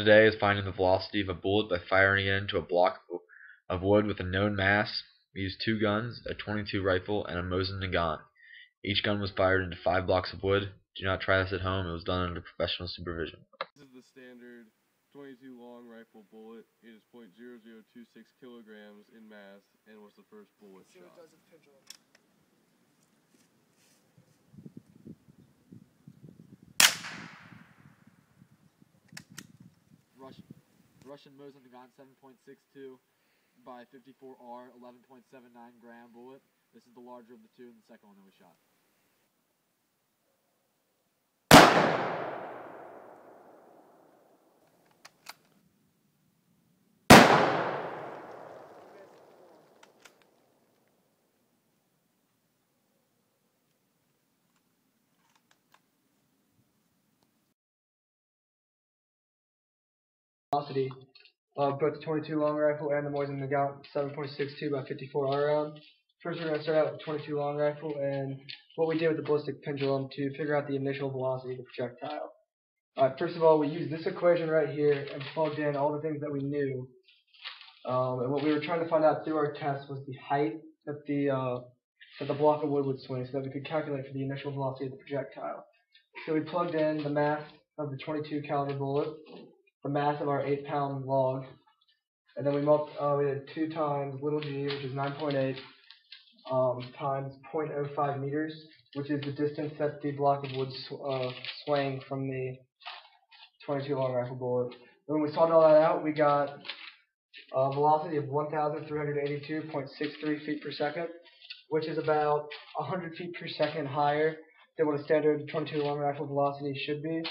today is finding the velocity of a bullet by firing it into a block of wood with a known mass. We used two guns, a 22 rifle, and a Mosin Nagant. Each gun was fired into five blocks of wood. Do not try this at home. It was done under professional supervision. This is the standard 22 long rifle bullet. It is .0026 kilograms in mass and was the first bullet shot. it does with pendulum. Russian, Russian Mosin Nagant 7.62 by 54R 11.79 gram bullet. This is the larger of the two and the second one that we shot. Velocity of both the 22 long rifle and the Mosin Nagant 7.62 by 54 round. First, we're going to start out with the 22 long rifle and what we did with the ballistic pendulum to figure out the initial velocity of the projectile. First of all, we used this equation right here and plugged in all the things that we knew. Um, and what we were trying to find out through our test was the height that the uh, that the block of wood would swing, so that we could calculate for the initial velocity of the projectile. So we plugged in the mass of the 22 caliber bullet, the mass of our 8 pound log, and then we uh, we did 2 times little g, which is 9.8, um, times 0.05 meters, which is the distance that the block of wood sw uh, swang from the 22 long rifle bullet. When we solved all that out, we got a velocity of 1,382.63 feet per second, which is about 100 feet per second higher than what a standard 22 long rifle velocity should be.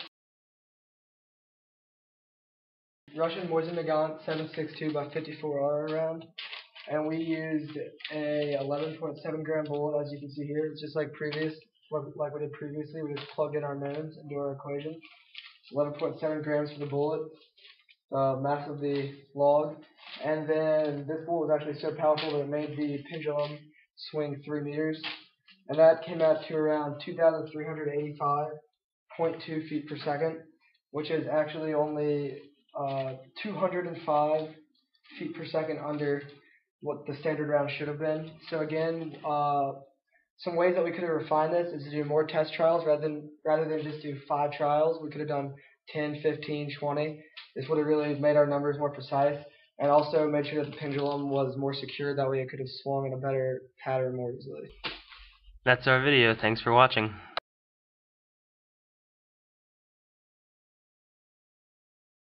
Russian Mosin Nagant 762 by 54R round, and we used a 11.7 gram bullet, as you can see here. It's just like previous, like we did previously. We just plugged in our knowns into our equation. 11.7 grams for the bullet, uh, mass of the log, and then this bullet was actually so powerful that it made the pendulum swing three meters, and that came out to around 2,385.2 feet per second, which is actually only uh, 205 feet per second under what the standard round should have been. So again, uh, some ways that we could have refined this is to do more test trials rather than rather than just do five trials. We could have done 10, 15, 20. This would have really made our numbers more precise and also made sure that the pendulum was more secure. That way it could have swung in a better pattern more easily. That's our video. Thanks for watching.